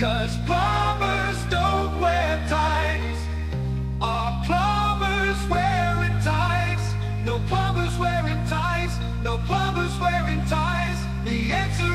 Cause plumbers don't wear ties. Are plumbers wearing ties? No plumbers wearing ties. No plumbers wearing ties. The answer.